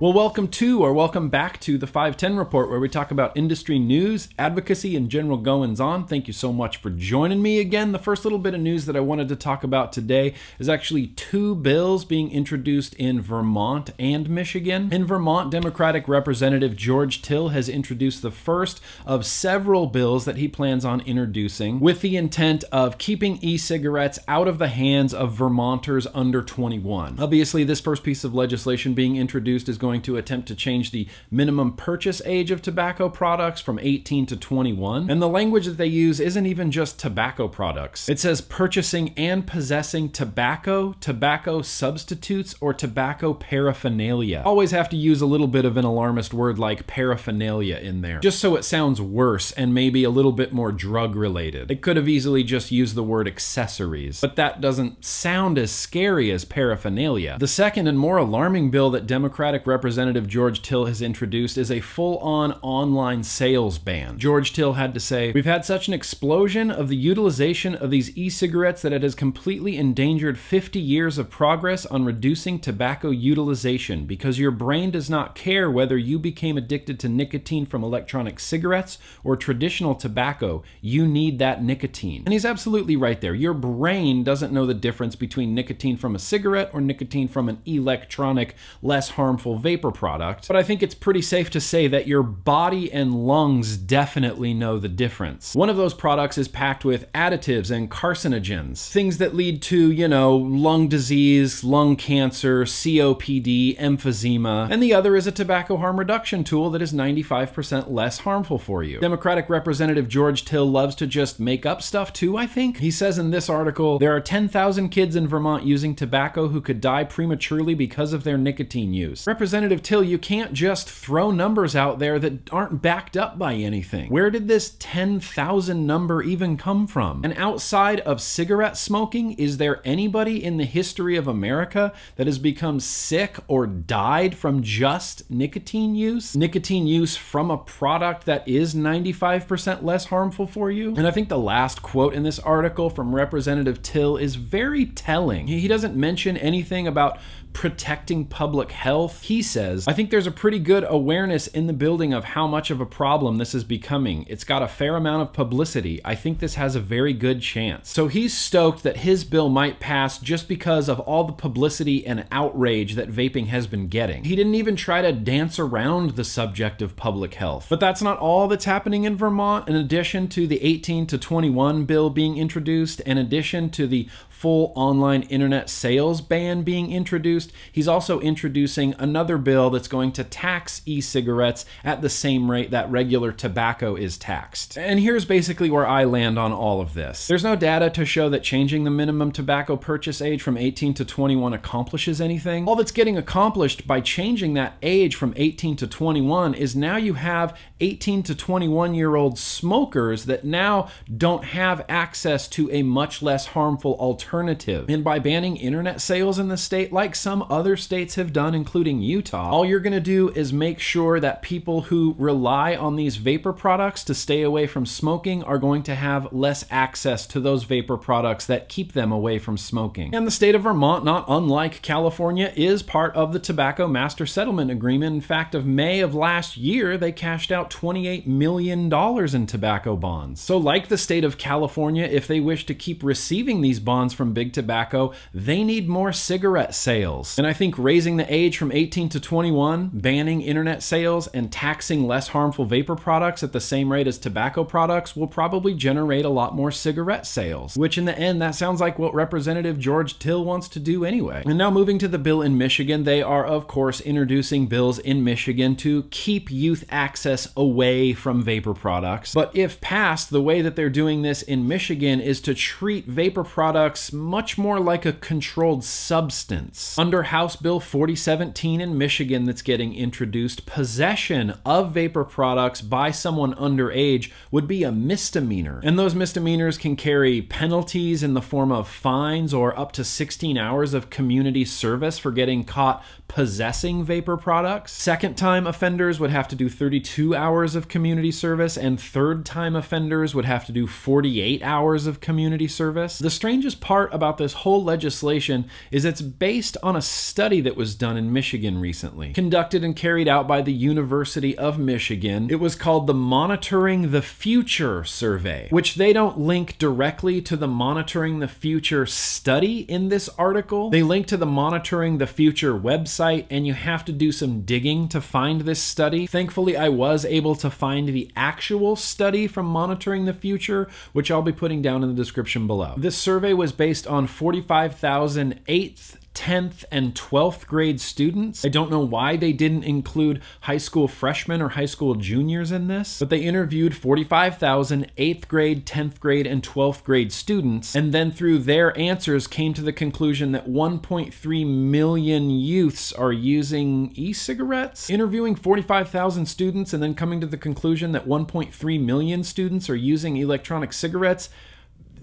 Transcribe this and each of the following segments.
Well, welcome to or welcome back to the 510 Report, where we talk about industry news, advocacy, and general goings on. Thank you so much for joining me again. The first little bit of news that I wanted to talk about today is actually two bills being introduced in Vermont and Michigan. In Vermont, Democratic Representative George Till has introduced the first of several bills that he plans on introducing with the intent of keeping e cigarettes out of the hands of Vermonters under 21. Obviously, this first piece of legislation being introduced is going going to attempt to change the minimum purchase age of tobacco products from 18 to 21. And the language that they use isn't even just tobacco products. It says purchasing and possessing tobacco, tobacco substitutes, or tobacco paraphernalia. Always have to use a little bit of an alarmist word like paraphernalia in there, just so it sounds worse and maybe a little bit more drug related. It could have easily just used the word accessories, but that doesn't sound as scary as paraphernalia. The second and more alarming bill that Democratic Representative George Till has introduced is a full on online sales ban. George Till had to say, We've had such an explosion of the utilization of these e cigarettes that it has completely endangered 50 years of progress on reducing tobacco utilization because your brain does not care whether you became addicted to nicotine from electronic cigarettes or traditional tobacco. You need that nicotine. And he's absolutely right there. Your brain doesn't know the difference between nicotine from a cigarette or nicotine from an electronic, less harmful vape vapor product, but I think it's pretty safe to say that your body and lungs definitely know the difference. One of those products is packed with additives and carcinogens, things that lead to, you know, lung disease, lung cancer, COPD, emphysema, and the other is a tobacco harm reduction tool that is 95% less harmful for you. Democratic Representative George Till loves to just make up stuff too, I think. He says in this article, there are 10,000 kids in Vermont using tobacco who could die prematurely because of their nicotine use. Representative Representative Till, you can't just throw numbers out there that aren't backed up by anything. Where did this 10,000 number even come from? And outside of cigarette smoking, is there anybody in the history of America that has become sick or died from just nicotine use? Nicotine use from a product that is 95% less harmful for you? And I think the last quote in this article from Representative Till is very telling. He doesn't mention anything about protecting public health. He says, I think there's a pretty good awareness in the building of how much of a problem this is becoming. It's got a fair amount of publicity. I think this has a very good chance. So he's stoked that his bill might pass just because of all the publicity and outrage that vaping has been getting. He didn't even try to dance around the subject of public health. But that's not all that's happening in Vermont. In addition to the 18 to 21 bill being introduced, in addition to the full online internet sales ban being introduced, he's also introducing another bill that's going to tax e cigarettes at the same rate that regular tobacco is taxed. And here's basically where I land on all of this. There's no data to show that changing the minimum tobacco purchase age from 18 to 21 accomplishes anything. All that's getting accomplished by changing that age from 18 to 21 is now you have 18 to 21 year old smokers that now don't have access to a much less harmful alternative. And by banning internet sales in the state, like some other states have done, including Utah, all you're going to do is make sure that people who rely on these vapor products to stay away from smoking are going to have less access to those vapor products that keep them away from smoking. And the state of Vermont, not unlike California, is part of the Tobacco Master Settlement Agreement. In fact, of May of last year, they cashed out $28 million in tobacco bonds. So, like the state of California, if they wish to keep receiving these bonds from big tobacco, they need more cigarette sales. And I think raising the age from 18 to 21, banning internet sales, and taxing less harmful vapor products at the same rate as tobacco products will probably generate a lot more cigarette sales, which in the end, that sounds like what Representative George Till wants to do anyway. And now moving to the bill in Michigan, they are, of course, introducing bills in Michigan to keep youth access away from vapor products. But if passed, the way that they're doing this in Michigan is to treat vapor products much more like a controlled substance. Under House Bill 4017 in Michigan that's getting introduced, possession of vapor products by someone underage would be a misdemeanor. And those misdemeanors can carry penalties in the form of fines or up to 16 hours of community service for getting caught possessing vapor products. Second time offenders would have to do 32 hours of community service, and third time offenders would have to do 48 hours of community service. The strangest part about this whole legislation is it's based on a study that was done in Michigan recently, conducted and carried out by the University of Michigan. It was called the Monitoring the Future Survey, which they don't link directly to the Monitoring the Future study in this article. They link to the Monitoring the Future website, and you have to do some digging to find this study. Thankfully, I was able to find the actual study from Monitoring the Future, which I'll be putting down in the description below. This survey was based on 45,000 eighth 10th and 12th grade students. I don't know why they didn't include high school freshmen or high school juniors in this, but they interviewed 45,000 8th grade, 10th grade, and 12th grade students, and then through their answers came to the conclusion that 1.3 million youths are using e cigarettes. Interviewing 45,000 students and then coming to the conclusion that 1.3 million students are using electronic cigarettes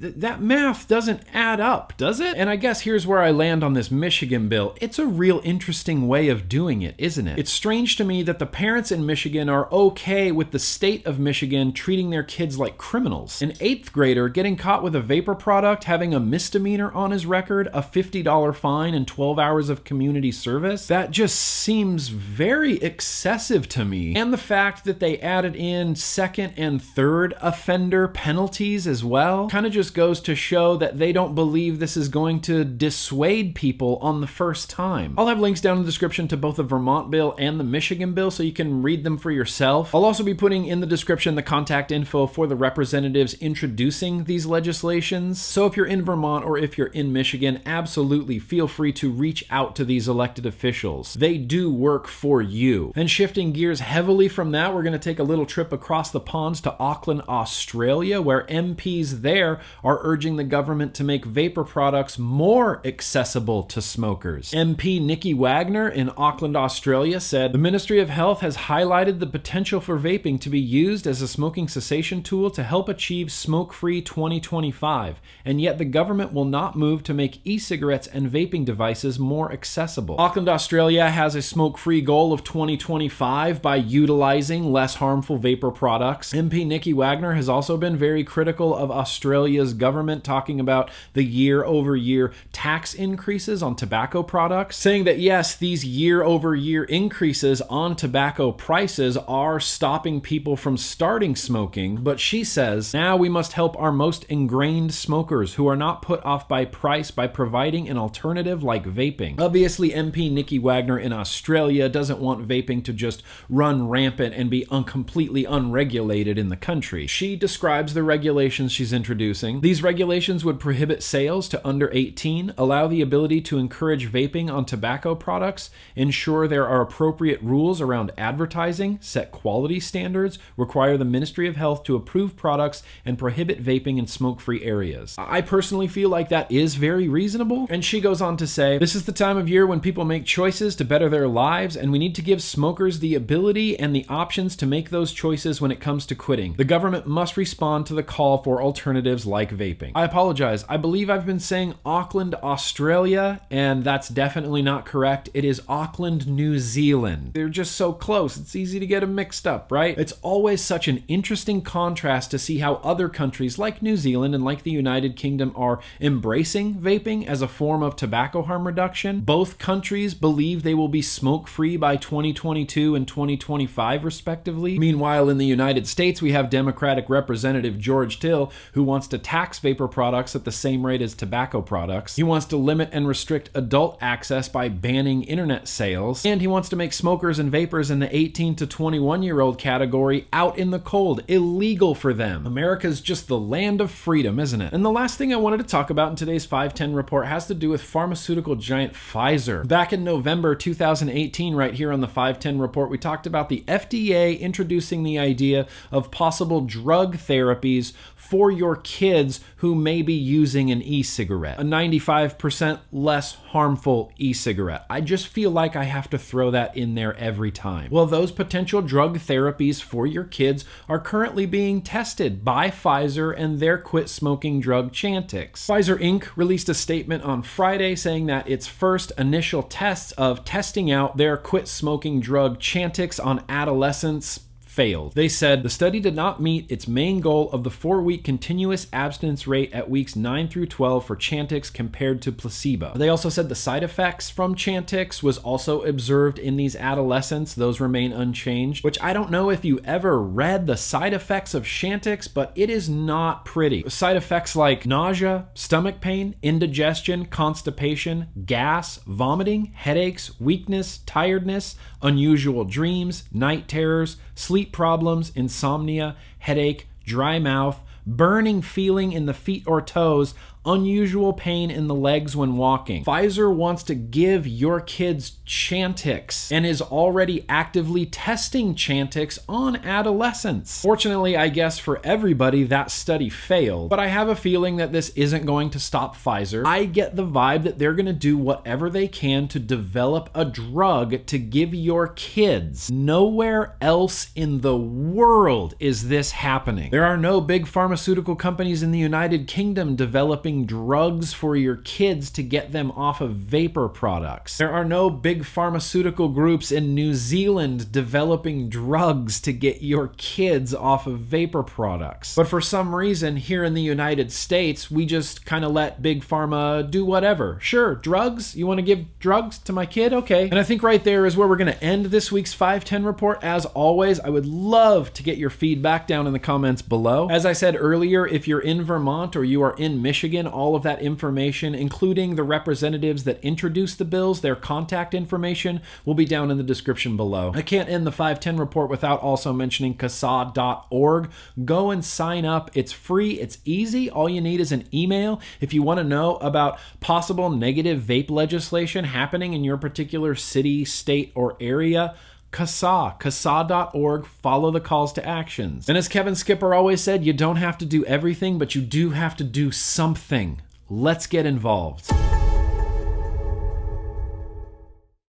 th- that math doesn't add up, does it? And I guess here's where I land on this Michigan bill. It's a real interesting way of doing it, isn't it? It's strange to me that the parents in Michigan are okay with the state of Michigan treating their kids like criminals. An eighth grader getting caught with a vapor product, having a misdemeanor on his record, a $50 fine, and 12 hours of community service, that just seems very excessive to me. And the fact that they added in second and third offender penalties as well kind of just just goes to show that they don't believe this is going to dissuade people on the first time. I'll have links down in the description to both the Vermont bill and the Michigan bill so you can read them for yourself. I'll also be putting in the description the contact info for the representatives introducing these legislations. So if you're in Vermont or if you're in Michigan, absolutely feel free to reach out to these elected officials. They do work for you. And shifting gears heavily from that, we're going to take a little trip across the ponds to Auckland, Australia, where MPs there are urging the government to make vapor products more accessible to smokers. MP Nikki Wagner in Auckland, Australia said The Ministry of Health has highlighted the potential for vaping to be used as a smoking cessation tool to help achieve smoke free 2025, and yet the government will not move to make e cigarettes and vaping devices more accessible. Auckland, Australia has a smoke free goal of 2025 by utilizing less harmful vapor products. MP Nikki Wagner has also been very critical of Australia's government talking about the year over year tax increases on tobacco products, saying that yes, these year over year increases on tobacco prices are stopping people from starting smoking. But she says now we must help our most ingrained smokers who are not put off by price by providing an alternative like vaping. Obviously, MP Nikki Wagner in Australia doesn't want vaping to just run rampant and be un- completely unregulated in the country. She describes the regulations she's introducing these regulations would prohibit sales to under 18, allow the ability to encourage vaping on tobacco products, ensure there are appropriate rules around advertising, set quality standards, require the Ministry of Health to approve products, and prohibit vaping in smoke free areas. I personally feel like that is very reasonable. And she goes on to say this is the time of year when people make choices to better their lives, and we need to give smokers the ability and the options to make those choices when it comes to quitting. The government must respond to the call for alternatives like like vaping. I apologize. I believe I've been saying Auckland, Australia, and that's definitely not correct. It is Auckland, New Zealand. They're just so close. It's easy to get them mixed up, right? It's always such an interesting contrast to see how other countries like New Zealand and like the United Kingdom are embracing vaping as a form of tobacco harm reduction. Both countries believe they will be smoke free by 2022 and 2025, respectively. Meanwhile, in the United States, we have Democratic Representative George Till, who wants to tax tax vapor products at the same rate as tobacco products. He wants to limit and restrict adult access by banning internet sales. And he wants to make smokers and vapors in the 18 to 21 year old category out in the cold, illegal for them. America's just the land of freedom, isn't it? And the last thing I wanted to talk about in today's 510 report has to do with pharmaceutical giant Pfizer. Back in November 2018, right here on the 510 report, we talked about the FDA introducing the idea of possible drug therapies for your kids who may be using an e cigarette, a 95% less harmful e cigarette. I just feel like I have to throw that in there every time. Well, those potential drug therapies for your kids are currently being tested by Pfizer and their quit smoking drug Chantix. Pfizer Inc. released a statement on Friday saying that its first initial tests of testing out their quit smoking drug Chantix on adolescents failed. They said the study did not meet its main goal of the four week continuous abstinence rate at weeks 9 through 12 for Chantix compared to placebo. They also said the side effects from Chantix was also observed in these adolescents. Those remain unchanged, which I don't know if you ever read the side effects of Chantix, but it is not pretty. Side effects like nausea, stomach pain, indigestion, constipation, gas, vomiting, headaches, weakness, tiredness, unusual dreams, night terrors, sleep problems, insomnia, headache, dry mouth, burning feeling in the feet or toes, unusual pain in the legs when walking. Pfizer wants to give your kids Chantix and is already actively testing Chantix on adolescents. Fortunately, I guess for everybody, that study failed, but I have a feeling that this isn't going to stop Pfizer. I get the vibe that they're going to do whatever they can to develop a drug to give your kids. Nowhere else in the world is this happening. There are no big pharmaceutical companies in the United Kingdom developing developing drugs for your kids to get them off of vapor products. There are no big pharmaceutical groups in New Zealand developing drugs to get your kids off of vapor products. But for some reason, here in the United States, we just kind of let big pharma do whatever. Sure, drugs? You want to give drugs to my kid? Okay. And I think right there is where we're going to end this week's 510 report. As always, I would love to get your feedback down in the comments below. As I said earlier, if you're in Vermont or you are in Michigan, all of that information, including the representatives that introduced the bills, their contact information, will be down in the description below. I can't end the 510 report without also mentioning CASAA.org. Go and sign up. It's free, it's easy. All you need is an email. If you want to know about possible negative vape legislation happening in your particular city, state, or area, CASAA, CASAA.org, follow the calls to actions. And as Kevin Skipper always said, you don't have to do everything, but you do have to do something. Let's get involved.